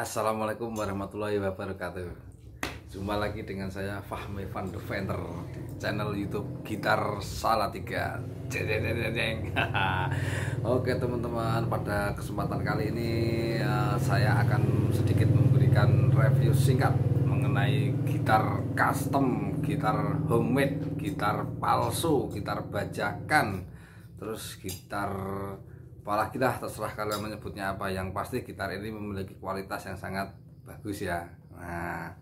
Assalamualaikum warahmatullahi wabarakatuh. Jumpa lagi dengan saya Fahmi Van Deventer di channel YouTube Gitar Salatiga. Oke teman-teman pada kesempatan kali ini uh, saya akan sedikit memberikan review singkat mengenai gitar custom, gitar homemade, gitar palsu, gitar bajakan, terus gitar apalah kita terserah kalian menyebutnya apa. Yang pasti gitar ini memiliki kualitas yang sangat bagus ya. Nah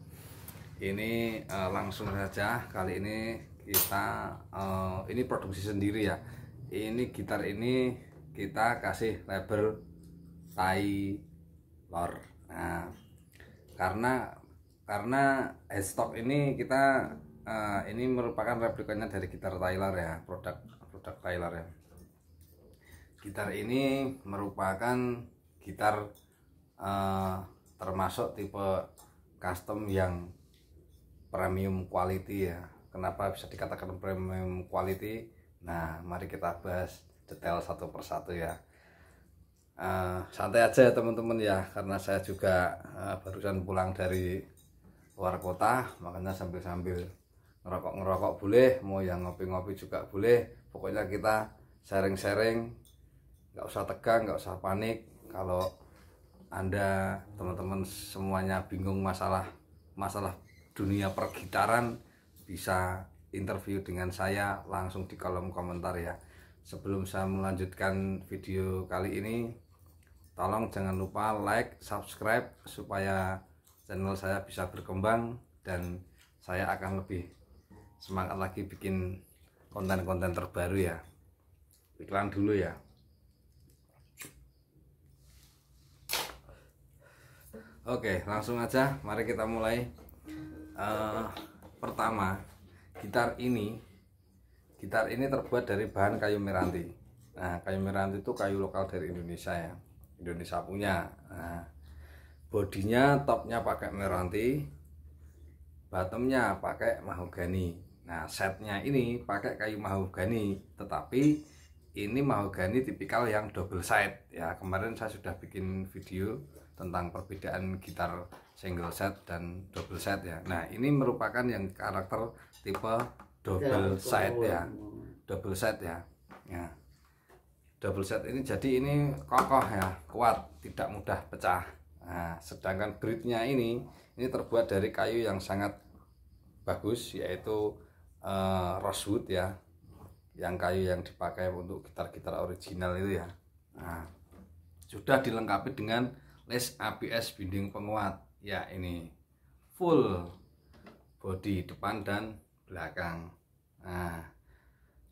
ini uh, langsung saja. Kali ini kita uh, ini produksi sendiri ya. Ini gitar ini kita kasih label Taylor nah karena karena headstock ini kita uh, ini merupakan replikanya dari gitar Taylor ya produk produk Taylor ya gitar ini merupakan gitar uh, termasuk tipe custom yang premium quality ya. Kenapa bisa dikatakan premium quality? Nah mari kita bahas detail satu persatu ya. Uh, santai aja ya teman-teman ya karena saya juga uh, barusan pulang dari luar kota makanya sambil-sambil ngerokok-ngerokok boleh mau yang ngopi-ngopi juga boleh. Pokoknya kita sharing-sharing nggak usah tegang nggak usah panik. Kalau anda teman-teman semuanya bingung masalah masalah dunia pergitaran bisa interview dengan saya langsung di kolom komentar ya. Sebelum saya melanjutkan video kali ini tolong jangan lupa like subscribe supaya channel saya bisa berkembang dan saya akan lebih semangat lagi bikin konten-konten terbaru ya. Iklan dulu ya Oke, langsung aja. Mari kita mulai. Uh, pertama, gitar ini, gitar ini terbuat dari bahan kayu meranti. Nah, kayu meranti itu kayu lokal dari Indonesia ya. Indonesia punya. Nah, bodinya, topnya pakai meranti, bottomnya pakai mahogani. Nah, setnya ini pakai kayu mahogani, tetapi ini mahogani tipikal yang double side ya. Kemarin saya sudah bikin video tentang perbedaan gitar single set dan double set ya. Nah, ini merupakan yang karakter tipe double set ya. Double set ya. Ya. Double set ini jadi ini kokoh ya, kuat, tidak mudah pecah. Nah, sedangkan bridge-nya ini ini terbuat dari kayu yang sangat bagus yaitu uh, rosewood ya. Yang kayu yang dipakai untuk gitar-gitar original itu ya. Nah, sudah dilengkapi dengan les ABS binding penguat. Ya ini. Full body depan dan belakang. Nah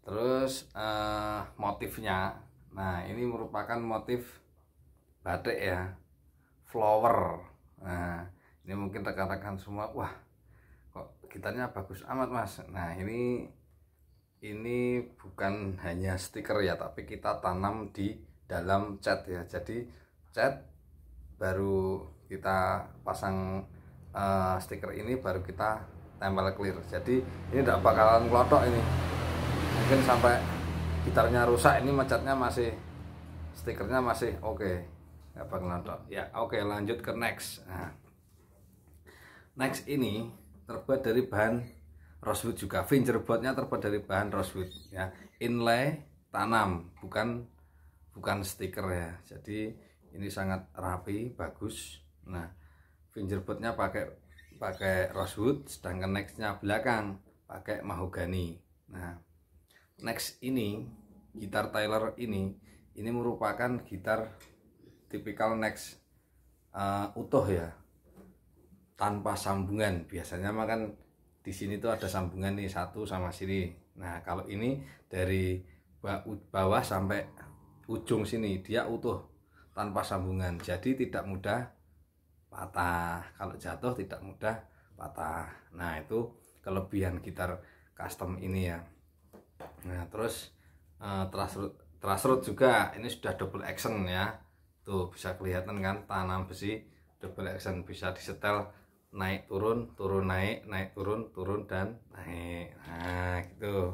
terus uh, motifnya. Nah ini merupakan motif batik ya. Flower. Nah ini mungkin rekan-rekan semua wah kok gitarnya bagus amat mas. Nah ini ini bukan hanya stiker ya tapi kita tanam di dalam cat ya. Jadi cat baru kita pasang uh, stiker ini baru kita tempel clear. Jadi ini tidak bakalan kelotok ini. Mungkin sampai gitarnya rusak ini macetnya masih stikernya masih oke. Okay. kelotok ya oke okay, lanjut ke next. Nah, next ini terbuat dari bahan rosewood juga. Fingerboardnya terbuat dari bahan rosewood ya. Inlay tanam bukan bukan stiker ya. Jadi ini sangat rapi bagus. Nah fingerboardnya pakai pakai rosewood sedangkan nextnya belakang pakai mahogani nah next ini gitar Taylor ini ini merupakan gitar tipikal next uh, utuh ya. Tanpa sambungan. Biasanya makan di sini tuh ada sambungan nih satu sama sini. Nah kalau ini dari bawah sampai ujung sini dia utuh tanpa sambungan. Jadi tidak mudah patah. Kalau jatuh tidak mudah patah. Nah itu kelebihan gitar custom ini ya. Nah terus uh, trasrut juga ini sudah double action ya. Tuh bisa kelihatan kan tanam besi double action. Bisa disetel naik turun turun naik naik turun turun dan naik. Nah gitu.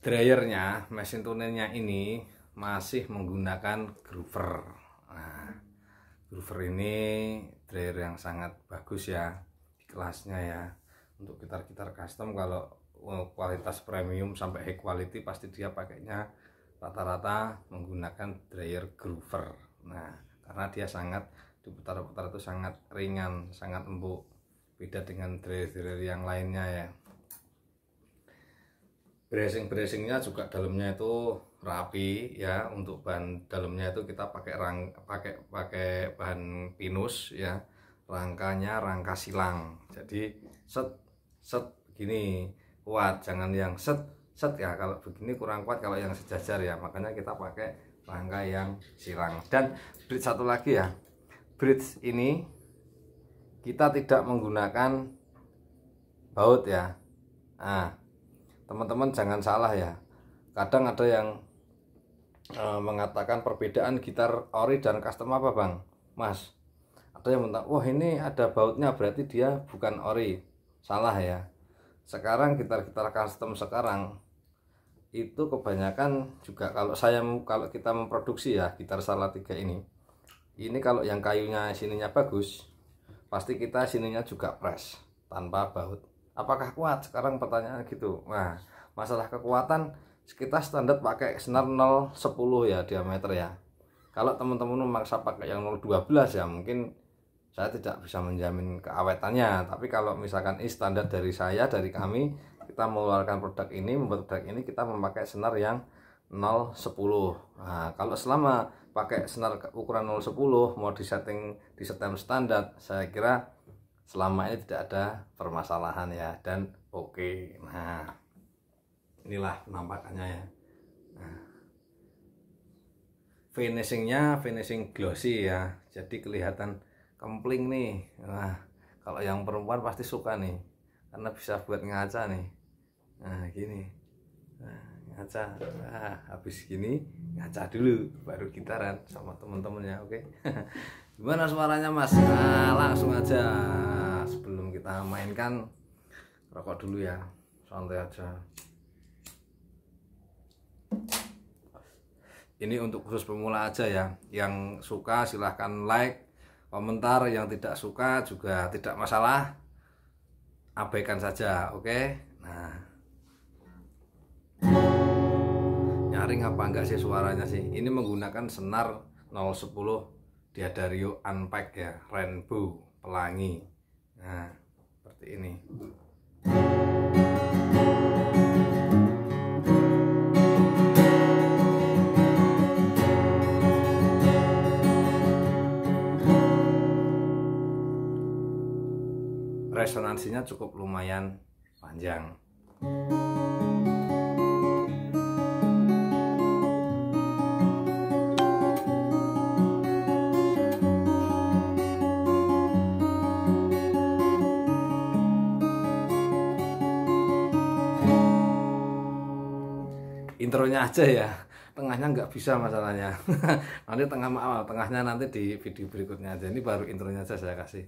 Dryernya mesin tunenya ini masih menggunakan groover. Nah groover ini dryer yang sangat bagus ya di kelasnya ya. Untuk gitar-gitar custom kalau eh, kualitas premium sampai high quality pasti dia pakainya rata-rata menggunakan dryer groover. Nah karena dia sangat diputar-putar itu sangat ringan sangat empuk. Beda dengan dryer-dryer yang lainnya ya bracing-bracingnya juga dalamnya itu rapi ya. Untuk bahan dalamnya itu kita pakai rang pakai pakai bahan pinus ya. Rangkanya rangka silang. Jadi set set gini kuat. Jangan yang set set ya. Kalau begini kurang kuat kalau yang sejajar ya. Makanya kita pakai rangka yang silang. Dan bridge satu lagi ya. Bridge ini kita tidak menggunakan baut ya. Nah teman-teman jangan salah ya. Kadang ada yang e, mengatakan perbedaan gitar ori dan custom apa bang? Mas. Ada yang minta wah ini ada bautnya berarti dia bukan ori. Salah ya. Sekarang gitar-gitar custom sekarang itu kebanyakan juga kalau saya kalau kita memproduksi ya gitar salah tiga ini ini kalau yang kayunya sininya bagus pasti kita sininya juga press tanpa baut apakah kuat? Sekarang pertanyaan gitu. Nah masalah kekuatan kita standar pakai senar 010 ya diameter ya. Kalau teman-teman memaksa pakai yang 012 ya mungkin saya tidak bisa menjamin keawetannya. Tapi kalau misalkan ini standar dari saya dari kami kita mengeluarkan produk ini membuat produk ini kita memakai senar yang 010 nah kalau selama pakai senar ukuran 010 mau disetting di setem standar saya kira selama ini tidak ada permasalahan ya dan oke okay. nah inilah penampakannya ya nah, finishingnya finishing glossy ya jadi kelihatan kempling nih nah kalau yang perempuan pasti suka nih karena bisa buat ngaca nih nah gini nah, ngaca nah, habis gini ngaca dulu baru gitaran sama temen-temennya oke okay? gimana suaranya mas? Nah, langsung aja. Sebelum kita mainkan rokok dulu ya. Santai aja. Ini untuk khusus pemula aja ya. Yang suka silahkan like komentar. Yang tidak suka juga tidak masalah. Abaikan saja oke? Okay? nah. Nyaring apa enggak sih suaranya sih? Ini menggunakan senar 010 Diadario Unpack ya Rainbow Pelangi. Nah seperti ini. Resonansinya cukup lumayan panjang intronya aja ya. Tengahnya nggak bisa masalahnya. Nanti tengah awal tengahnya nanti di video berikutnya aja. Ini baru intronya aja saya kasih.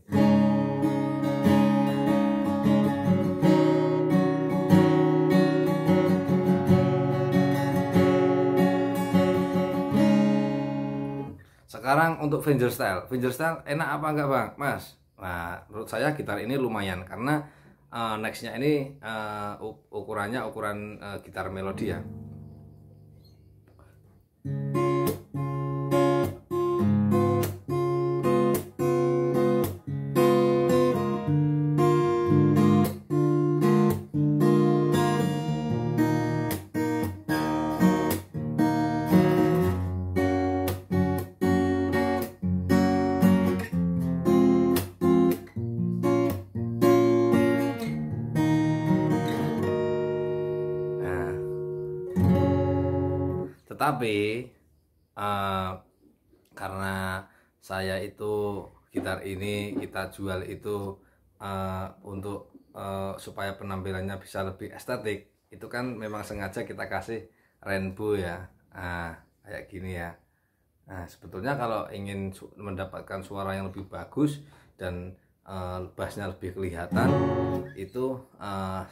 Sekarang untuk fingerstyle fingerstyle enak apa enggak bang? Mas? Nah menurut saya gitar ini lumayan. Karena uh, nextnya ini uh, ukurannya ukuran uh, gitar melodi ya thank you tetapi uh, karena saya itu gitar ini kita jual itu uh, untuk uh, supaya penampilannya bisa lebih estetik. Itu kan memang sengaja kita kasih rainbow ya. Nah, kayak gini ya. Nah sebetulnya kalau ingin mendapatkan suara yang lebih bagus dan uh, bassnya lebih kelihatan itu uh,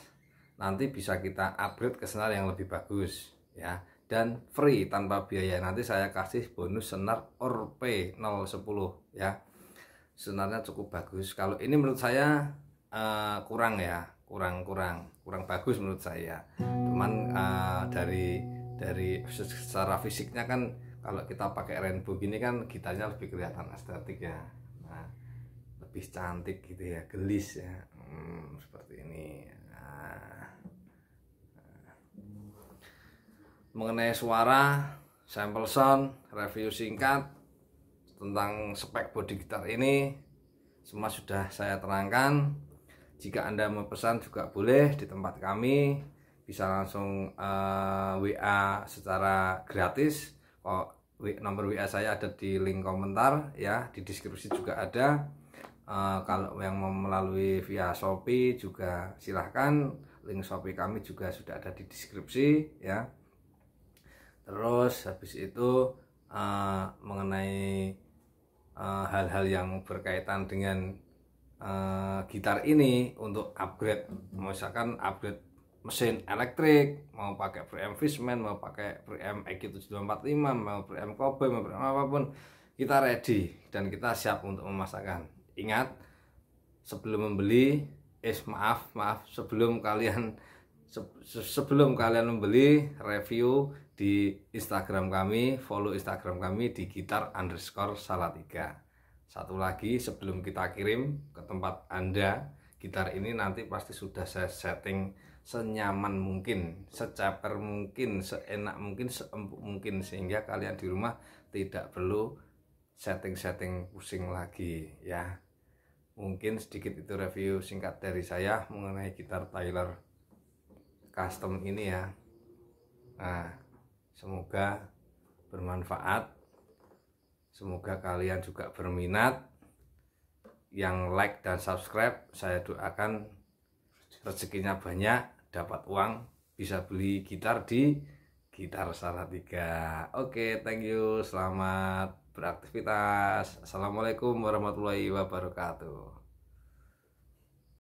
nanti bisa kita upgrade ke senar yang lebih bagus ya dan free tanpa biaya. Nanti saya kasih bonus senar ORP 010 ya. Senarnya cukup bagus. Kalau ini menurut saya uh, kurang ya. Kurang kurang. Kurang bagus menurut saya. Teman uh, dari dari secara fisiknya kan kalau kita pakai rainbow gini kan gitarnya lebih kelihatan estetik ya. Nah, lebih cantik gitu ya. Gelis ya. Hmm, seperti ini mengenai suara, sampel sound, review singkat tentang spek body gitar ini semua sudah saya terangkan. Jika Anda mau pesan juga boleh di tempat kami, bisa langsung uh, eh, WA secara gratis. Kok nomor WA saya ada di link komentar ya, di deskripsi juga ada. Uh, kalau yang mau melalui via Shopee juga silahkan link Shopee kami juga sudah ada di deskripsi ya terus habis itu uh, mengenai eh, hal-hal uh, yang berkaitan dengan uh, gitar ini untuk upgrade. Misalkan upgrade mesin elektrik mau pakai preamp Fishman mau pakai preamp EQ745 mau preamp Kobe mau preamp apa pun kita ready dan kita siap untuk memasakkan ingat sebelum membeli eh maaf maaf sebelum kalian sebelum kalian membeli review di Instagram kami follow Instagram kami di gitar underscore salatiga. Satu lagi sebelum kita kirim ke tempat anda gitar ini nanti pasti sudah saya setting senyaman mungkin secaper mungkin seenak mungkin seempuk mungkin sehingga kalian di rumah tidak perlu setting-setting pusing lagi ya. Mungkin sedikit itu review singkat dari saya mengenai gitar Tyler custom ini ya. Nah semoga bermanfaat. Semoga kalian juga berminat. Yang like dan subscribe saya doakan rezekinya banyak dapat uang bisa beli gitar di gitar salah tiga oke thank you. Selamat beraktivitas. Assalamualaikum warahmatullahi wabarakatuh